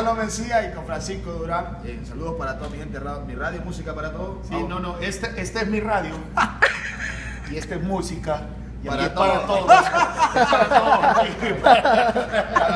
Carlos Mencía y con Francisco Durán. Eh, saludos para toda mi gente, mi radio, música para todos. Sí, no, no, este, este es mi radio. y esta es música. para, todos. para todos.